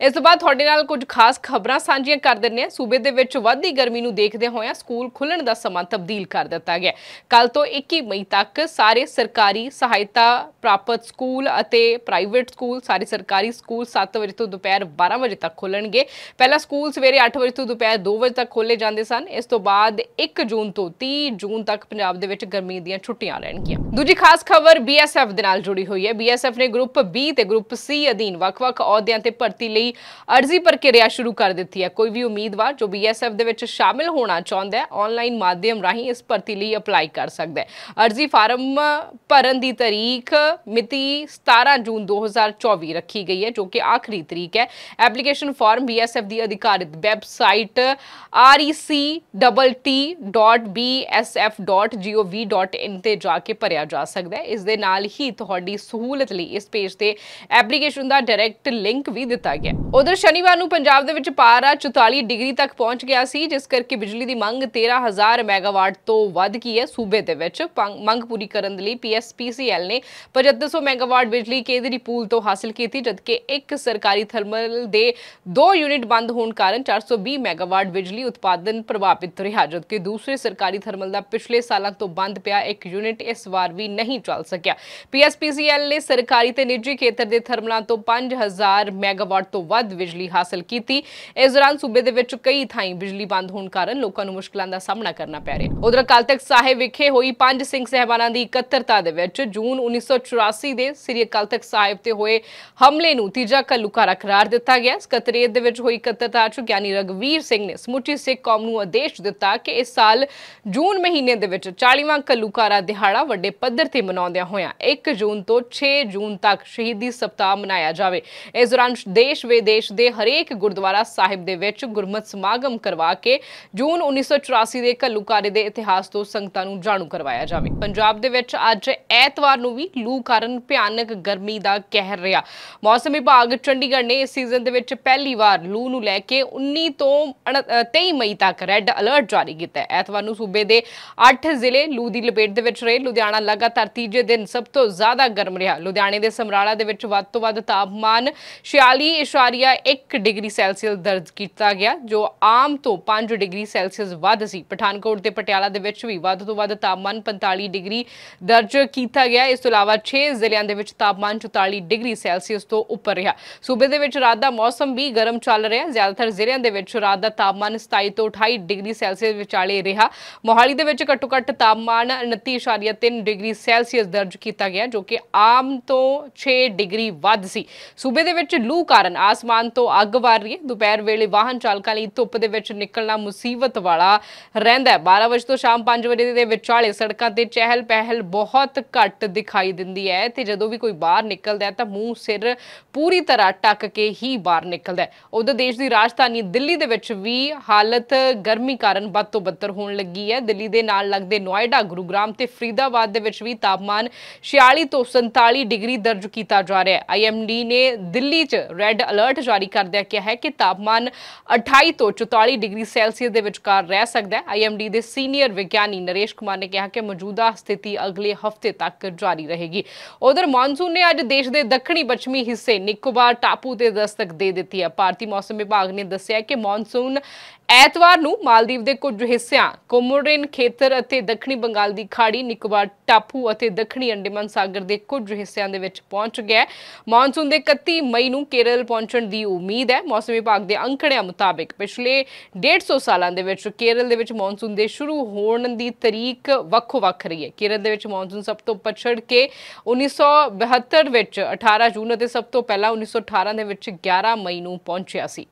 ਇਸ ਤੋਂ ਬਾਅਦ ਤੁਹਾਡੇ ਨਾਲ ਕੁਝ ਖਾਸ ਖਬਰਾਂ ਸਾਂਝੀਆਂ ਕਰ ਦਿੰਨੇ ਆ ਸੂਬੇ ਦੇ ਵਿੱਚ ਵੱਧਦੀ ਗਰਮੀ ਨੂੰ ਦੇਖਦੇ ਹੋਇਆ ਸਕੂਲ ਖੁੱਲਣ ਦਾ ਸਮਾਂ ਤਬਦੀਲ ਕਰ ਦਿੱਤਾ ਗਿਆ ਕੱਲ ਤੋਂ 21 ਮਈ ਤੱਕ ਸਾਰੇ ਸਰਕਾਰੀ ਸਹਾਇਤਾ ਪ੍ਰਾਪਤ ਸਕੂਲ ਅਤੇ ਪ੍ਰਾਈਵੇਟ ਸਕੂਲ, ਸਾਰੇ ਸਰਕਾਰੀ ਸਕੂਲ 7 ਵਜੇ ਤੋਂ ਦੁਪਹਿਰ 12 ਵਜੇ ਤੱਕ ਖੁੱਲਣਗੇ। ਪਹਿਲਾਂ ਸਕੂਲ ਸਵੇਰੇ 8 ਵਜੇ ਤੋਂ ਦੁਪਹਿਰ 2 ਵਜੇ ਤੱਕ ਖੋਲੇ ਜਾਂਦੇ ਸਨ। ਇਸ ਤੋਂ ਬਾਅਦ 1 ਜੂਨ ਤੋਂ 30 ਜੂਨ ਤੱਕ ਪੰਜਾਬ ਦੇ ਵਿੱਚ ਗਰਮੀ ਦੀਆਂ ਛੁੱਟੀਆਂ ਰਹਿਣਗੀਆਂ। ਦੂਜੀ ਖਾਸ ਖਬਰ ਬੀਐਸਐਫ ਦੇ ਨਾਲ ਜੁੜੀ ਹੋਈ ਹੈ। ਬੀਐਸਐਫ ਨੇ ਗਰੁੱਪ ਬੀ ਤੇ ਗਰੁੱਪ ਸੀ ਅਧੀਨ ਵੱਖ-ਵੱਖ ਅਹੁਦਿਆਂ ਤੇ ਭਰਤੀ ਲਈ ਅਰਜ਼ੀ ਪ੍ਰਕਿਰਿਆ ਸ਼ੁਰੂ ਕਰ ਦਿੱਤੀ ਹੈ ਕੋਈ ਵੀ ਉਮੀਦਵਾਰ ਜੋ ਬੀਐਸਐਫ ਦੇ ਵਿੱਚ ਸ਼ਾਮਿਲ ਹੋਣਾ ਚਾਹੁੰਦਾ ਹੈ ਆਨਲਾਈਨ ਮਾਧਿਅਮ ਰਾਹੀਂ ਇਸ ਭਰਤੀ ਲਈ ਅਪਲਾਈ ਕਰ ਸਕਦਾ ਹੈ ਅਰਜ਼ੀ ਫਾਰਮ ਭਰਨ ਦੀ ਤਾਰੀਖ ਮਿਤੀ 17 ਜੂਨ 2024 ਰੱਖੀ ਗਈ ਹੈ ਜੋ ਕਿ ਆਖਰੀ ਤਰੀਕ ਹੈ ਐਪਲੀਕੇਸ਼ਨ ਫਾਰਮ ਬੀਐਸਐਫ ਦੀ ਅਧਿਕਾਰਿਤ ਵੈਬਸਾਈਟ rec.bsf.gov.in ਤੇ ਜਾ ਕੇ ਭਰਿਆ ਜਾ ਸਕਦਾ ਹੈ ਇਸ ਦੇ ਨਾਲ ਹੀ ਤੁਹਾਡੀ ਸਹੂਲਤ ਲਈ ਇਸ ਪੇਜ ਤੇ ਐਪਲੀਕੇਸ਼ਨ ਦਾ ਡਾਇਰੈਕਟ ਲਿੰਕ ਵੀ ਦਿੱਤਾ ਗਿਆ ਉਧਰ ਸ਼ਨੀਵਾਰ ਨੂੰ ਪੰਜਾਬ ਦੇ ਵਿੱਚ ਪਾਰਾ 44 ਡਿਗਰੀ ਤੱਕ ਪਹੁੰਚ ਗਿਆ ਸੀ ਜਿਸ ਕਰਕੇ ਬਿਜਲੀ ਦੀ ਮੰਗ 13000 ਮੈਗਾਵਾਟ ਤੋਂ ਵੱਧ ਗਈ ਹੈ ਸੂਬੇ ਦੇ ਵਿੱਚ ਮੰਗ ਪੂਰੀ ਕਰਨ ਦੇ ਲਈ ਪੀਐਸਪੀਸੀਐਲ ਨੇ 7500 ਮੈਗਾਵਾਟ ਬਿਜਲੀ ਕੇਂਦਰੀ ਪੂਲ ਤੋਂ ਹਾਸਲ ਕੀਤੀ ਜਦਕਿ ਇੱਕ ਸਰਕਾਰੀ ਥਰਮਲ ਦੇ ਦੋ ਯੂਨਿਟ ਬੰਦ ਹੋਣ ਕਾਰਨ 420 ਮੈਗਾਵਾਟ ਬਿਜਲੀ ਉਤਪਾਦਨ ਪ੍ਰਭਾਵਿਤ ਰਿਹਾ ਜਦਕਿ ਦੂਸਰੇ ਸਰਕਾਰੀ ਥਰਮਲ ਦਾ ਪਿਛਲੇ ਸਾਲਾਂ ਤੋਂ ਬੰਦ ਪਿਆ ਇੱਕ ਯੂਨਿਟ ਇਸ ਵਾਰ ਵੀ ਨਹੀਂ ਚੱਲ ਸਕਿਆ ਪੀਐਸਪੀਸੀਐਲ ਨੇ ਸਰਕਾਰੀ ਤੇ ਨਿੱਜੀ ਖੇਤਰ ਦੇ ਥਰਮਲਾਂ ਤੋਂ 5000 ਮੈਗਾਵਾਟ ਤੋਂ ਵੱਧ ਬਿਜਲੀ ਹਾਸਲ ਕੀਤੀ। ਇਸ ਦੌਰਾਨ ਸੂਬੇ ਦੇ ਵਿੱਚ ਕਈ ਥਾਈਂ ਬਿਜਲੀ ਬੰਦ ਹੋਣ ਕਾਰਨ ਲੋਕਾਂ ਨੂੰ ਮੁਸ਼ਕਲਾਂ ਦਾ ਸਾਹਮਣਾ ਕਰਨਾ ਪੈ ਰਿਹਾ। ਉਧਰ ਕੱਲ ਤੱਕ ਸਾਹਿਬ ਵਿਖੇ ਹੋਈ ਪੰਜ ਸਿੰਘ ਸਹਿਬਾਨਾਂ ਦੀ ਇਕੱਤਰਤਾ ਦੇ ਵਿੱਚ ਜੂਨ 1984 ਦੇ ਸ੍ਰੀ ਅਕਾਲ ਤਖਤ ਸਾਹਿਬ ਤੇ ਹੋਏ ਹਮਲੇ ਨੂੰ ਤੀਜਾ ਘੱਲੂਕਾਰਾ ਕਰਾਰ ਦਿੱਤਾ ਗਿਆ। ਸਕੱਤਰੇਤ ਦੇ ਵਿੱਚ ਹੋਈ ਇਕੱਤਰਤਾ 'ਚ ਗਿਆਨੀ ਰਗਵੀਰ ਸਿੰਘ ਨੇ ਸਮੁੱਚੀ ਸਿੱਖ ਕੌਮ ਨੂੰ ਆਦੇਸ਼ ਦਿੱਤਾ ਕਿ ਇਸ ਸਾਲ ਜੂਨ ਮਹੀਨੇ ਦੇ ਵਿੱਚ 40ਵਾਂ ਘੱਲੂਕਾਰਾ ਦਿਹਾੜਾ ਵੱਡੇ ਪੱਧਰ ਤੇ ਮਨਾਉਂਦਿਆਂ ਹੋਇਆਂ 1 ਜੂਨ ਤੋਂ 6 ਜੂਨ ਤੱਕ ਸ਼ਹੀਦੀ ਸਪਤਾਹ ਮਨਾਇਆ ਜਾਵੇ। ਇਸ ਦੌਰਾਨ ਦੇਸ਼ ਵਿਦੇਸ਼ ਦੇ ਹਰੇਕ ਗੁਰਦੁਆਰਾ ਸਾਹਿਬ ਦੇ ਵਿੱਚ ਗੁਰਮਤ ਸਮਾਗਮ ਕਰਵਾ ਕੇ ਜੂਨ 1984 ਦੇ ਘੱਲੂਕਾਰੇ ਦੇ ਇਤਿਹਾਸ ਤੋਂ ਸੰਗਤਾਂ ਨੂੰ ਜਾਣੂ ਕਰਵਾਇਆ ਜਾਵੇ ਪੰਜਾਬ ਦੇ ਵਿੱਚ ਅੱਜ ਐਤਵਾਰ ਨੂੰ ਵੀ ਲੂ ਕਾਰਨ ਭਿਆਨਕ ਗਰਮੀ ਦਾ ਕਹਿਰ ਰਿਹਾ ਮੌਸਮ ਵਿਭਾਗ ਚੰਡੀਗੜ੍ਹ ਨੇ ਇਸ ਸੀਜ਼ਨ ਦੇ ਵਿੱਚ ਪਹਿਲੀ ਵਾਰ ਲੂ ਨੂੰ ਲੈ ਕੇ 19 ਤੋਂ 23 ਮਈ ਤੱਕ ਰੈੱਡ ਅਲਰਟ ਜਾਰੀ ਕੀਤਾ ਹੈ ਐਤਵਾਰ ਨੂੰ ਸੂਬੇ ਦੇ 8 ਜ਼ਿਲ੍ਹੇ ਲੂ ਦੀ ਲਪੇਟ ਦੇ ਵਿੱਚ ਰਹੇ ਲੁਧਿਆਣਾ ਲਗਾਤਾਰ ਤੀਜੇ ਦਿਨ ਸਭ ਤੋਂ ਜ਼ਿਆਦਾ ਗਰਮ ਰਿਹਾ ਲੁਧਿਆਣੇ ਦੇ ਸਮਰਾਲਾ ਦੇ ਵਿੱਚ ਵੱਧ ਤੋਂ ਵੱਧ ਤਾਪਮਾਨ 46.1 ਡਿਗਰੀ ਸੈਲਸੀਅਸ ਦਰਜ ਕੀਤਾ ਗਿਆ ਜੋ ਆਮ ਤੋਂ 5 ਡਿਗਰੀ ਸੈਲਸੀਅਸ ਵੱਧ ਸੀ ਪਠਾਨਕੋਟ ਤੇ ਪਟਿਆਲਾ ਦੇ ਵਿੱਚ ਵੀ ਵੱਧ ਤੋਂ ਵੱਧ ਤਾਪਮਾਨ 45 ਡਿਗਰੀ ਦਰਜ ਕੀਤਾ ਗਿਆ ਇਸ ਤੋਂ ਇਲਾਵਾ 6 ਜ਼ਿਲ੍ਹਿਆਂ ਦੇ ਵਿੱਚ ਤਾਪਮਾਨ 44 ਡਿਗਰੀ ਸੈਲਸੀਅਸ ਤੋਂ ਉੱਪਰ ਰਿਹਾ ਸੂਬੇ ਦੇ ਵਿੱਚ ਰਾਤ ਦਾ ਮੌਸਮ ਵੀ ਗਰਮ ਚੱਲ ਰਿਹਾ ਜ਼ਿਆਦਾਤਰ ਜ਼ਿਲ੍ਹਿਆਂ ਦੇ ਵਿੱਚ ਰਾਤ ਦਾ ਤਾਪਮਾਨ 27 ਤੋਂ 28 ਡਿਗਰੀ ਸੈਲਸੀਅਸ ਵਿਚਾਲੇ ਰਿਹਾ ਮੋਹਾਲੀ ਦੇ ਵਿੱਚ ਘੱਟੋ ਘੱਟ ਤਾਪਮਾਨ 29.3 ਡਿਗਰੀ ਸੈਲਸੀਅਸ ਦਰਜ ਕੀਤਾ ਗਿਆ ਜੋ ਕਿ ਆਮ ਤੋਂ 6 ਡਿਗਰੀ ਵੱਧ ਸੀ ਸੂਬੇ ਦੇ ਵਿੱਚ ਲੂ ਕਾਰਨ ਆਸਮਾਨ ਤੋਂ ਅੱਗ ਵਾਰ ਰਹੀ ਹੈ ਦੁਪਹਿਰ ਵੇਲੇ ਵਾਹਨ ਚਾਲਕਾਂ ਲਈ ਧੁੱਪ ਦੇ ਵਿੱਚ ਨਿਕਲਣਾ ਮੁਸੀਬਤ ਵਾਲਾ ਰਹਿੰਦਾ ਹੈ 12 ਵਜੇ ਤੋਂ ਸ਼ਾਮ 5 ਵਜੇ ਦੇ ਵਿਚਾਲੇ ਸੜਕਾਂ ਤੇ ਚਹਿਲ ਪਹਿਲ ਬਹੁਤ ਘੱਟ ਦਿਖਾਈ ਦਿੰਦੀ ਹੈ ਤੇ ਜਦੋਂ ਵੀ ਕੋਈ ਬਾਹਰ ਨਿਕਲਦਾ ਹੈ ਤਾਂ ਮੂੰਹ ਸਿਰ ਪੂਰੀ ਤਰ੍ਹਾਂ ਟੱਕ ਕੇ ਹੀ ਬਾਹਰ ਨਿਕਲਦਾ ਹੈ ਉਧਰ ਦੇਸ਼ ਦੀ ਰਾਜਧਾਨੀ ਦਿੱਲੀ ਦੇ ਵਿੱਚ ਵੀ ਹਾਲਤ ਗਰਮੀ ਕਾਰਨ ਵੱਧ ਤੋਂ ਬੱਤਰ ਹੋਣ ਲੱਗੀ ਹੈ ਦਿੱਲੀ ਦੇ ਨਾਲ ਲੱਗਦੇ ਨੋਇਡਾ ਗੁਰੂਗ੍ਰਾਮ ਤੇ ਫਰੀਦਾਬਾਦ ਦੇ ਵਿੱਚ ਵੀ ਤਾਪਮਾਨ 46 ਤੋਂ 47 ਡਿਗਰੀ ਦਰਜ ਕੀਤਾ ਜਾ ਰਿਹਾ ਹੈ ਆਈਐਮਡੀ ਨੇ ਦਿੱਲੀ 'ਚ ਰੈੱਡ ਅਲਰਟ ਜਾਰੀ ਕਰਦਿਆਂ ਕਿਹਾ ਹੈ ਕਿ ਤਾਪਮਾਨ 28 ਤੋਂ 44 ਡਿਗਰੀ ਸੈਲਸੀਅਸ ਦੇ ਵਿਚਕਾਰ ਰਹਿ ਸਕਦਾ ਹੈ ਆਈਐਮਡੀ ਦੇ ਸੀਨੀਅਰ ਵਿਗਿਆਨੀ ਨਰੇਸ਼ ਕੁਮਾਰ ਨੇ ਕਿਹਾ ਕਿ ਮੌਜੂਦਾ ਸਥਿਤੀ ਅਗਲੇ ਹਫ਼ਤੇ ਤੱਕ ਜਾਰੀ ਰਹੇਗੀ ਉਧਰ ਮੌਨਸੂਨ ਨੇ ਅੱਜ ਦੇਸ਼ ਦੇ ਦੱਖਣੀ ਪੱਛਮੀ ਹਿੱਸੇ ਨਿਕੋਬਾਰ ਟਾਪੂ ਤੇ ਦਸਤਕ ਦੇ ਦਿੱਤੀ ਹੈ ਭਾਰਤੀ ਮੌਸਮ ਵਿਭਾਗ ਨੇ ਦੱਸਿਆ ਕਿ ਮੌਨਸੂਨ ਐਤਵਾਰ ਨੂੰ ਮਾਲਦੀਵ ਦੇ ਕੁਝ ਹਿੱਸਿਆਂ, ਕੋਮੋਰਿਨ ਖੇਤਰ ਅਤੇ ਦੱਖਣੀ ਬੰਗਾਲ ਦੀ ਖਾੜੀ, ਨਿਕੋਬਾਰ ਟਾਪੂ ਅਤੇ ਦੱਖਣੀ ਅੰਡੇਮਾਨ ਸਾਗਰ ਦੇ ਕੁਝ ਹਿੱਸਿਆਂ ਦੇ ਵਿੱਚ ਪਹੁੰਚ ਗਿਆ ਮੌਨਸੂਨ ਦੇ 31 ਮਈ ਨੂੰ ਕੇਰਲ ਪਹੁੰਚਣ ਦੀ ਉਮੀਦ ਹੈ। ਮੌਸਮ ਵਿਭਾਗ ਦੇ ਅੰਕੜਿਆਂ ਮੁਤਾਬਕ ਪਿਛਲੇ 150 ਸਾਲਾਂ ਦੇ ਵਿੱਚ ਕੇਰਲ ਦੇ ਵਿੱਚ ਮੌਨਸੂਨ ਦੇ ਸ਼ੁਰੂ ਹੋਣ ਦੀ ਤਰੀਕ ਵੱਖੋ-ਵੱਖ ਰਹੀ ਹੈ। ਕੇਰਲ ਦੇ ਵਿੱਚ ਮੌਨਸੂਨ ਸਭ ਤੋਂ ਪਛੜ ਕੇ 1972 ਵਿੱਚ 18 ਜੂਨ ਅਤੇ ਸਭ ਤੋਂ ਪਹਿਲਾਂ 1918 ਦੇ ਵਿੱਚ 11 ਮਈ ਨੂੰ ਪਹੁੰਚਿਆ ਸੀ।